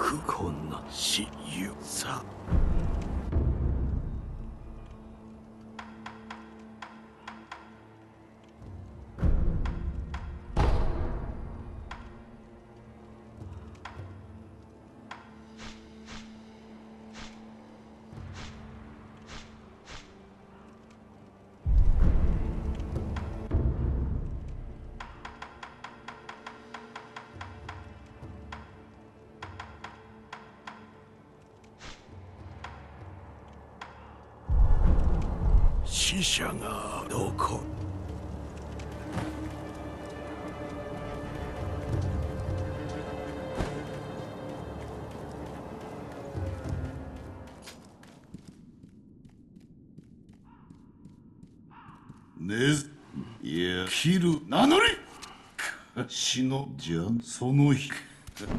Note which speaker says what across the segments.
Speaker 1: 苦困な死ゆさ。死者がどこ？
Speaker 2: ねずいや切る。名乗れ死のじゃん。その日。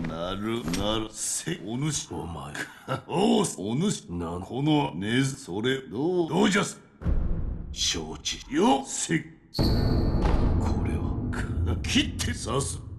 Speaker 2: なるなる。せお主。
Speaker 1: お前。
Speaker 2: おうお主。
Speaker 1: なん。
Speaker 2: このねずそれどうどうじゃす？
Speaker 1: 承知。
Speaker 2: よせ。
Speaker 1: これは。
Speaker 2: 切って刺す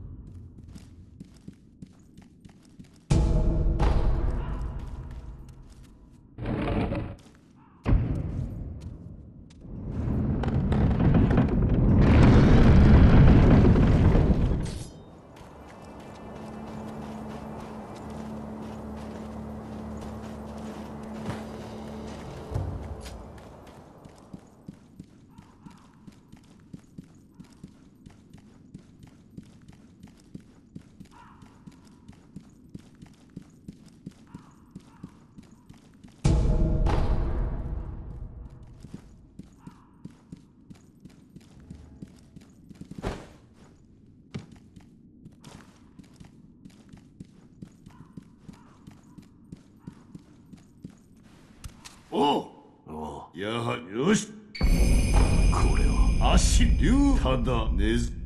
Speaker 2: おう。
Speaker 1: おう。
Speaker 2: やはよし。
Speaker 1: これは。
Speaker 2: 足竜ただねず